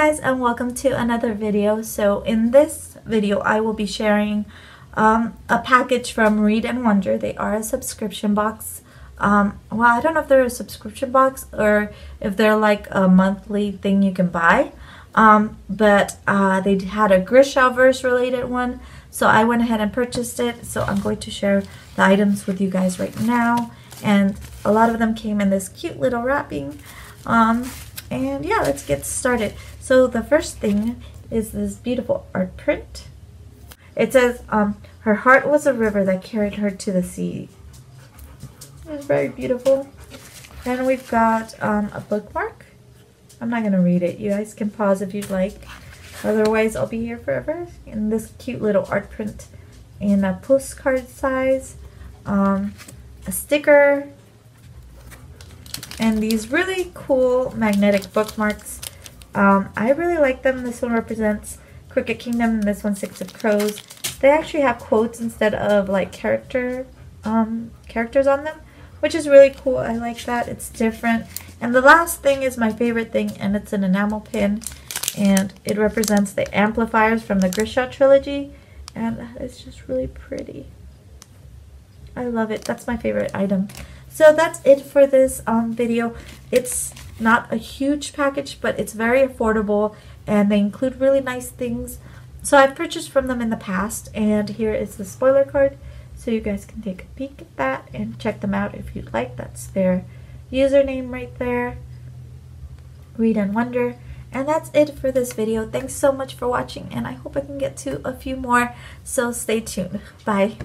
guys and welcome to another video. So in this video I will be sharing um, a package from Read and Wonder. They are a subscription box. Um, well I don't know if they're a subscription box or if they're like a monthly thing you can buy. Um, but uh, they had a Grishaverse related one so I went ahead and purchased it. So I'm going to share the items with you guys right now and a lot of them came in this cute little wrapping. Um, and yeah, let's get started. So the first thing is this beautiful art print. It says, um, her heart was a river that carried her to the sea. It's very beautiful. Then we've got um, a bookmark. I'm not going to read it. You guys can pause if you'd like. Otherwise, I'll be here forever. And this cute little art print in a postcard size. Um, a sticker, and these really cool magnetic bookmarks. Um, I really like them. This one represents Crooked Kingdom and this one Six of Crows. They actually have quotes instead of like character um, characters on them, which is really cool. I like that. It's different. And the last thing is my favorite thing, and it's an enamel pin. And it represents the amplifiers from the Grisha trilogy. And it's just really pretty. I love it. That's my favorite item. So that's it for this um, video. It's not a huge package, but it's very affordable and they include really nice things. So I've purchased from them in the past and here is the spoiler card so you guys can take a peek at that and check them out if you'd like. That's their username right there. Read and Wonder. And that's it for this video. Thanks so much for watching and I hope I can get to a few more. So stay tuned. Bye.